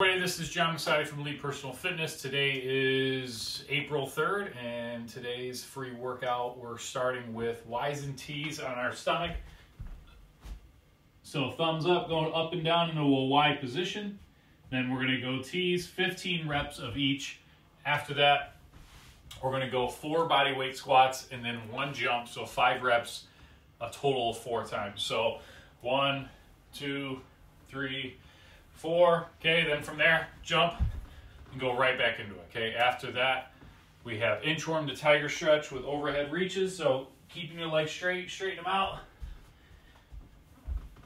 Everybody, this is John Masadi from Elite Personal Fitness. Today is April 3rd, and today's free workout, we're starting with Y's and T's on our stomach. So thumbs up, going up and down into a Y position. Then we're gonna go T's, 15 reps of each. After that, we're gonna go four body weight squats and then one jump, so five reps, a total of four times. So one, two, three. Okay, then from there, jump and go right back into it. Okay, after that, we have inchworm to tiger stretch with overhead reaches. So keeping your legs straight, straighten them out.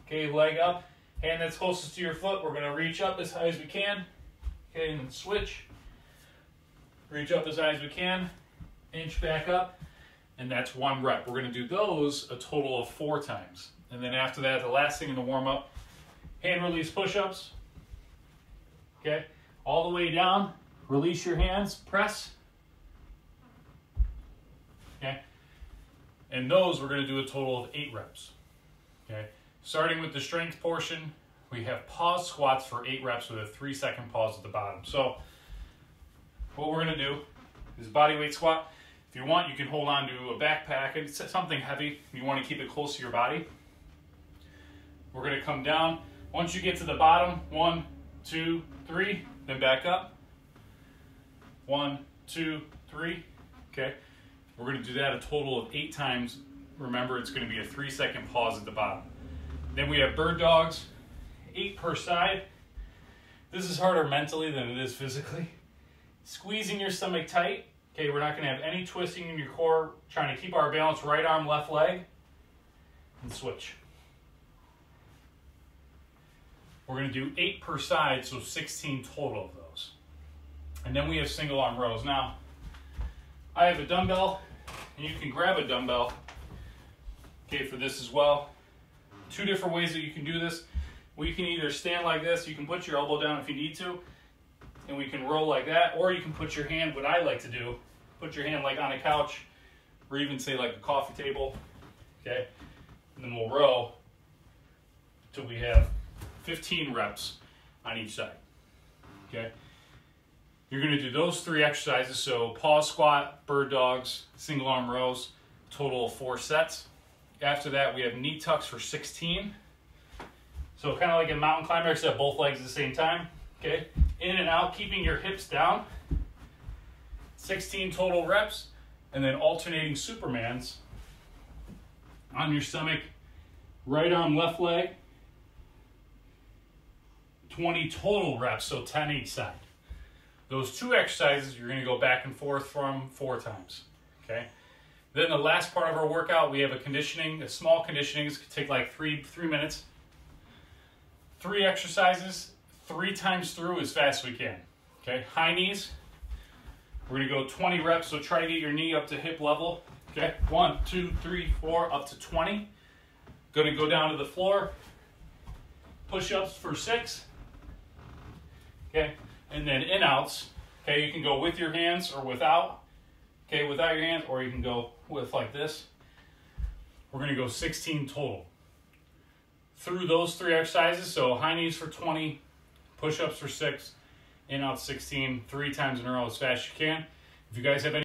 Okay, leg up, hand that's closest to your foot. We're gonna reach up as high as we can. Okay, and switch. Reach up as high as we can, inch back up, and that's one rep. We're gonna do those a total of four times. And then after that, the last thing in the warm up, hand release push ups. Okay, all the way down, release your hands, press. Okay, and those we're gonna do a total of eight reps. Okay, starting with the strength portion, we have pause squats for eight reps with a three second pause at the bottom. So, what we're gonna do is body weight squat. If you want, you can hold on to a backpack and something heavy. You want to keep it close to your body. We're going to come down. Once you get to the bottom, one, two, three, then back up. One, two, three. Okay. We're going to do that a total of eight times. Remember, it's going to be a three second pause at the bottom. Then we have bird dogs, eight per side. This is harder mentally than it is physically. Squeezing your stomach tight Okay, we're not going to have any twisting in your core. Trying to keep our balance right arm, left leg, and switch. We're going to do eight per side, so 16 total of those. And then we have single arm rows. Now, I have a dumbbell, and you can grab a dumbbell, okay, for this as well. Two different ways that you can do this. We can either stand like this, you can put your elbow down if you need to, and we can roll like that, or you can put your hand, what I like to do, put your hand like on a couch, or even say like a coffee table, okay? And then we'll row till we have 15 reps on each side, okay? You're gonna do those three exercises, so pause squat, bird dogs, single arm rows, total of four sets. After that, we have knee tucks for 16. So kind of like a mountain climber, except both legs at the same time, okay? in and out, keeping your hips down. 16 total reps, and then alternating Supermans on your stomach, right arm, left leg. 20 total reps, so 10 each side. Those two exercises, you're gonna go back and forth from four times, okay? Then the last part of our workout, we have a conditioning, a small conditioning. It's gonna take like three, three minutes. Three exercises, three times through as fast as we can. Okay, high knees. We're gonna go 20 reps, so try to get your knee up to hip level. Okay, one, two, three, four, up to 20. Gonna go down to the floor. Push-ups for six. Okay, and then in-outs. Okay, you can go with your hands or without. Okay, without your hands, or you can go with like this. We're gonna go 16 total. Through those three exercises, so high knees for 20, push-ups for six, in out 16, three times in a row as fast as you can. If you guys have any